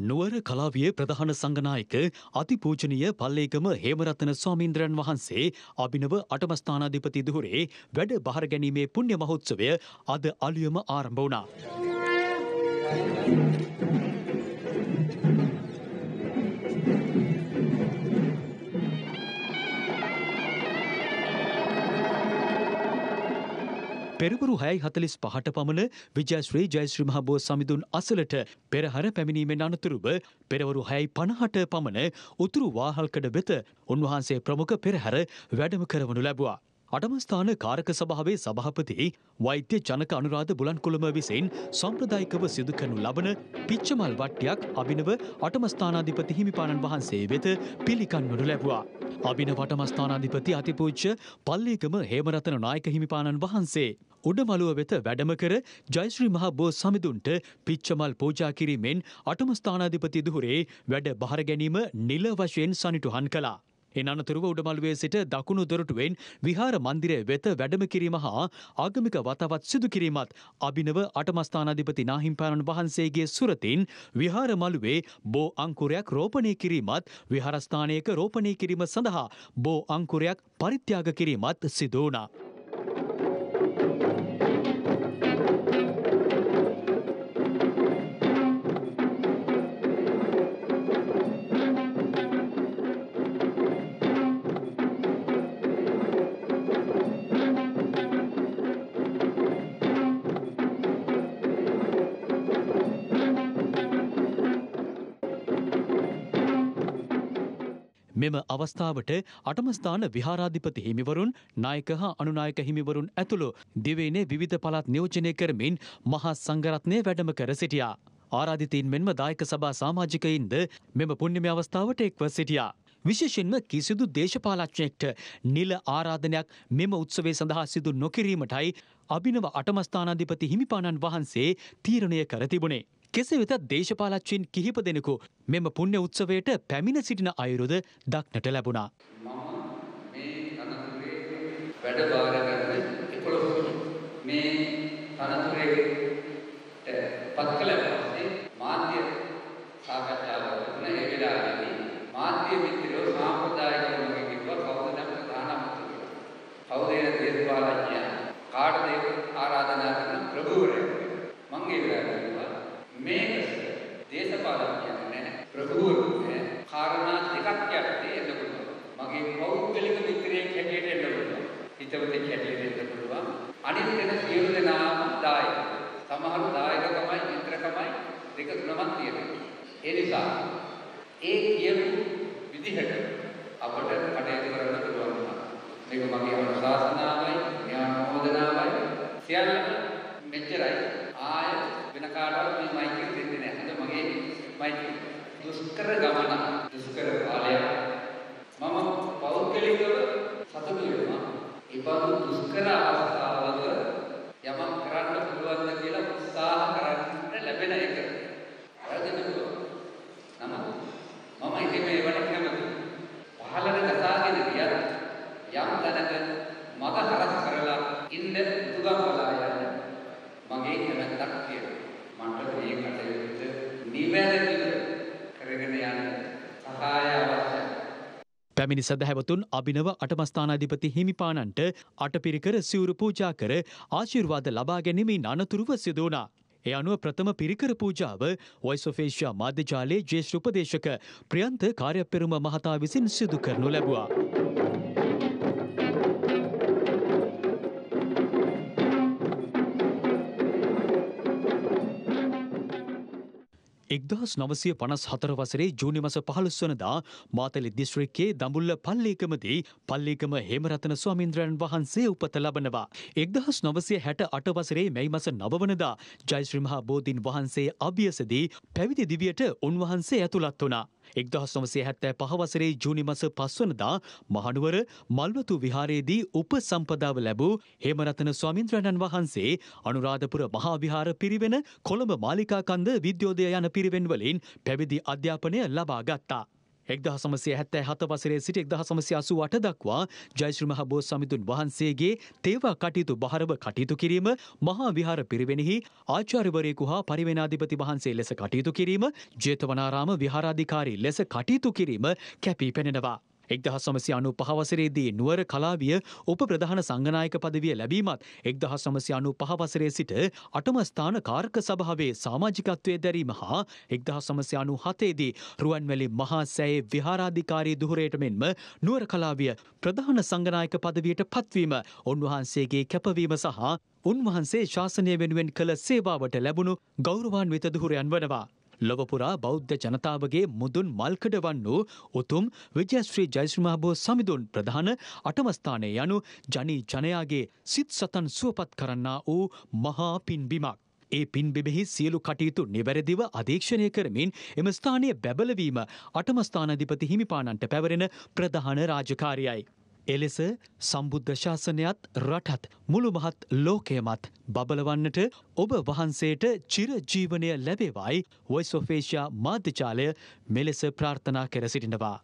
නුවර කලාවිය ප්‍රධාන සංගනායක අතිපූජනීය පල්ලේකම හේමරත්න ස්වාමීන්ද්‍රයන් වහන්සේ අභිනව අටමස්ථානාධිපති දුහුරේ වැඩ බහර ගැනීමේ පුණ්‍ය මහෝත්සවය අද අලුයම ආරම්භ වුණා. පෙරවරු හැයි හතලිස් පහට පමණ විජයශ්‍රී ජයශ්‍රී මහබෝ සමිඳුන් අසලට පෙරහර පැමිණීමෙන් අනතුරුව පෙරවරු හැයි පණහට පමණ උතුරු වාහල්කඩ වෙත උන්වහන්සේ ප්‍රමුඛ පෙරහැර වැඩම කරවනු ලැබවා. අටමස්ථාන කාරක සභාවේ සභාපති වෛද්‍ය ජනක අනුරාධ බුලන්කුළම විසින් සම්ප්‍රදායිකව සිදු කරනු ලබන පිච්චමල් වට්ටයක් අභිනව අටමස්ථානාධිපති හිමිපාණන් වහන්සේ වෙත පිළිකන්වනු ලැබුවා. අභිනව අටමස්ථානාධිපති අතිපූජ්‍ය පල්ලේකම හේමරතන නායක හිමිපාණන් වහන්සේ උඩමළුව වෙත වැඩම කර ජයශ්‍රී මහා බෝ සමිඳුන්ට පිච්චමල් පූජා කිරීමෙන් අටමස්ථානාධිපති දුහුරේ වැඩ බහර ගැනීම නිල වශයෙන් සනිටුහන් කළා. එන අනතුරුව උඩමළුවේ සිට දකුණු දොරටුවෙන් විහාර මන්දිරය වෙත වැඩම කිරීම හා ආගමික වතවත් සිදු කිරීමත් අභිනව අටමස්ථානාධිපති නාහිම්පාණන් වහන්සේගේ සුරතින් විහාර මළුවේ බෝ අංකුරයක් රෝපණය කිරීමත් විහාරස්ථානයක රෝපණය කිරීම සඳහා බෝ අංකුරයක් පරිත්‍යාග කිරීමත් සිදු මෙම අවස්ථාවට අටමස්ථාන විහාරාධිපති හිමිවරුන් නායක හා අනුනායක හිමිවරුන් ඇතුළු දිවයිනේ විවිධ පළාත් නියෝජනය කරමින් මහා සංඝරත්නය වැඩම කර සිටියා. ආරාධිතයින් මෙන්ම දායක සභා සමාජිකයින්ද මෙම පුණ්‍යමය අවස්ථාවට එක්ව සිටියා. විශේෂෙන්ම කිසිදු දේශපාලච්ඥයෙක්ට නිල ආරාධනයක් මෙම උත්සවේ සඳහා සිදු නොකිරීමටයි අභිනව අටමස්ථානාධිපති හිමිපාණන් වහන්සේ තීරණය කර තිබුණේ. කෙසේ වෙතත් දේශපාලච්චීන් කිහිප දෙනෙකු මෙම පුණ්‍ය උත්සවයට පැමිණ සිටින අයුරුද දක්නට ලැබුණා. වැඩ බාරගන්න එකොළොස් මේ තනතුරේ පත් කළ පස්සේ මාධ්‍ය සාකච්ඡාවක් වුණ ඒ වෙලාවේදී මාධ්‍ය මිත්‍රයෝ සාම්ප්‍රදායික වගේ කිව්වා කවුද නම් ප්‍රධාන අමාත්‍යවරු කවුද ඒ දේශපාලඥයා කාටද ආරාධනා කරන ප්‍රභූවරයා. මං ඒ වෙලාවේ කිව්වා මේක දේශපාලඥයා නෑ ප්‍රභූවරු නෑ කාරණා දෙකක් යටතේ එන්න පුළුවන් මගේ පෞද්ගලික මිත්‍රයෙක් හැටියට එන්න පුළුවන් හිතවතෙක් හැටියට එන්න පුළුවන්. අනිත් වෙන සියලු දෙනාම දායක. සමහරු දායකකමයි මිත්‍රකමයි දෙක තුනක් තියෙනවා. ඒ නිසා ඒ කියපු විදිහට අපට කටයුතු කරන්න පුළුවන් වුණා මේක මගේ අනුශාසනාවයි ඥානෝදනාවයි සියල්ලම මෙච්චරයි. ආය වෙන කාටවත් මේ මයික් එක දෙන්නේ නැහැ හද මගේ මයික් දුෂ්කර ගමන දුෂ්කර කාලයක් මම පෞද්ගලිකව සතුටු වෙනවා ඉබඳු දුෂ්කර අවස්ථාවක යමක් කරන්න පුළුවන්ද කියලා උත්සාහ කරන්න ලැබෙන එක. වැරදෙන්න පුළුවන්. නමුත් මම ඉතින් මේ වගේ කැමති. පහළට කතාගෙන ගියත් යම් තැනක මග හරස් කරලා ඉන්න උතුගම් බලා යන්න මගේ කැමැත්තක් තියෙනවා. මට මේ කටයුත්ත නිවැරදිව කරගෙන යන්න සහාය අවශ්‍යයි. පැමිණි සැදැහැවතුන් අභිනව අටමස්ථානාධිපති හිමිපාණන්ට අටපිරිකර සිවුරු පූජා කර ආශිර්වාද ලබා ගැනීමේ අනතුරුව සිදුවනා. ඒ අනුව ප්‍රථම පිරිකර පූජාව වයිසෝෆේෂයා මාධ්‍යජාලයේ ජේෂ්ඨ උපදේශක ප්‍රියන්ත කාර්යපෙරුම මහතා විසින් සිදු කරනු ලැබුවා. එක්දහස් නවසය පනස් හතර වසරේ ජූනි මස පහළොස් වනදා මාතලි දිස්ත්‍රික්කේ දඹුල්ල පල්ලේකමදී පල්ලේකම හේමරතන ස්වාමීන්ද්‍රයන් වහන්සේ උපත ලබනවා. එක්දහස් නවසය හැට අට වසරේ මැයි මස නවවනදා ජයශ්‍රීමහා බෝධීන් වහන්සේ අභියසදී පැවිදි දිවියට උන්වහන්සේ ඇතුළත් වුණා. එක්දහස් නොමසේ හැත්තෑ පහවසරේ ජූනි මස පස්වනදා මහනුවර මල්වතු විහාරයේදී උප සම්පදාව ලැබූ හේමරතන ස්වාමින්ද්‍රණන් වහන්සේ අනුරාධපුර මහා විහාර පිරිවෙන කොළඹ මාලිකාකන්ද විද්‍යෝදය යන පිරිවෙන්වලින් පැවිදි අධ්‍යාපනය ලබා ගත්තා. එක්දහ සමසය හැත්තෑ හත වසරේ සිට එක්දහ සමසය අසු අට දක්වා ජයශ්‍ර මහ බෝ සමිඳුන් වහන්සේගේ තේවා කටයුතු බහරව කටයුතු කිරීම මහා විහාර පිරිවෙනෙහි ආචාර්යවරයෙකු හා පරිවෙනාධිපති වහන්සේ ලෙස කටයුතු කිරීම ජේතවනාරාම විහාරාධිකාරී ලෙස කටයුතු කිරීම කැපී පෙනෙනවා. එක්දහ සමසි අනු පහවසරේදී නුවර කලාවිය උප ප්‍රධාන සංගනායක පදවිය ලැබීමත් එක්දහ සමසි අනු පහවසරේ සිට අටමස්ථාන කාර්ක සභාවේ සාමාජිකත්වය දැරීම හා එක්දහ සමසි අනු හතේදී රුවන්වැලි මහා සෑයේ විහාරාධිකාරී දුහරයට මෙන්ම නුවර කලාවිය ප්‍රධාන සංගනායක පදවියට පත්වීම උන්වහන්සේගේ කැපවීම සහ උන්වහන්සේ ශාසනය වෙනුවෙන් කළ සේවාවට ලැබුණු ගෞරවාන්විත දුහරයන් වනවා. ලොවපුරා බෞද්ධ ජනතාවගේ මුදුන් මල්කඩ වන්නු උතුම් විජයශ්‍රී ජයශ්‍රමාභෝ සමිඳුන් ප්‍රධාන අටමස්ථානය යනු ජනී ජනයාගේ සිත් සතන් සුවපත් කරන්නා වූ මහා පින්බිමක්. ඒ පින්බිබෙහි සියලු කටයුතු නිවැරදිව අධීක්ෂණය කරමින් එම ස්ථානය බැබලවීම අටමස්ථානධිපති හිමිපාණන්ට පැවරෙන ප්‍රධාන රාජකාරියයි. එලෙස සම්බුද්ධ ශාසනයත් රටත් මුළු මහත් ලෝකයමත් බබලවන්නට ඔබ වහන්සේට චිරජීවනය ලැබේවායි වොයිස් ඔෆේෂයා මාධ්‍යචාලය මෙලෙස ප්‍රාර්ථනා කර සිටිනවා.